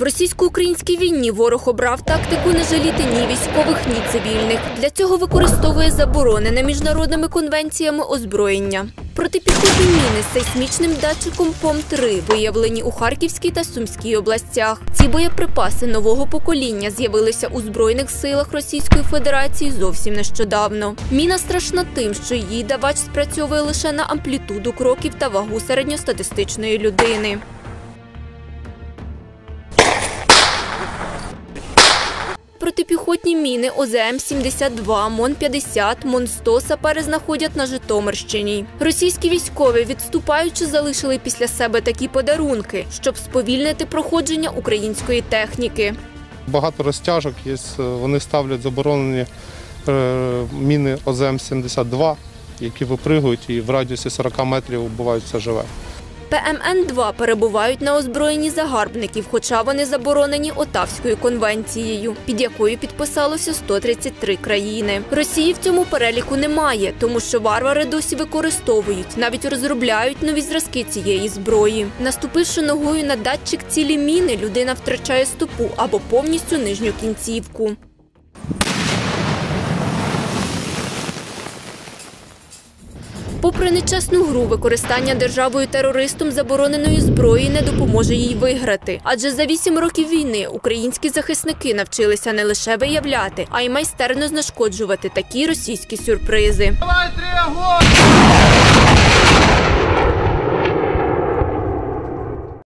В російсько-українській війні ворог обрав тактику не жаліти ні військових, ні цивільних. Для цього використовує заборонене міжнародними конвенціями озброєння. Протипіхотні міни з сейсмічним датчиком ПОМ-3 виявлені у Харківській та Сумській областях. Ці боєприпаси нового покоління з'явилися у Збройних силах Російської Федерації зовсім нещодавно. Міна страшна тим, що її давач спрацьовує лише на амплітуду кроків та вагу середньостатистичної людини. Протипіхотні міни ОЗМ-72, МОН-50, МОН-100 сапери знаходять на Житомирщині. Російські військові, відступаючи, залишили після себе такі подарунки, щоб сповільнити проходження української техніки. Багато розтяжок є, вони ставлять заборонені е, міни ОЗМ-72, які випригують і в радіусі 40 метрів вбивають все живе. ПМН-2 перебувають на озброєнні загарбників, хоча вони заборонені Отавською конвенцією, під якою підписалося 133 країни. Росії в цьому переліку немає, тому що варвари досі використовують, навіть розробляють нові зразки цієї зброї. Наступивши ногою на датчик цілі міни, людина втрачає стопу або повністю нижню кінцівку. Попри нечесну гру, використання державою терористом забороненої зброї не допоможе їй виграти. Адже за вісім років війни українські захисники навчилися не лише виявляти, а й майстерно знешкоджувати такі російські сюрпризи. Давай, три, огонь!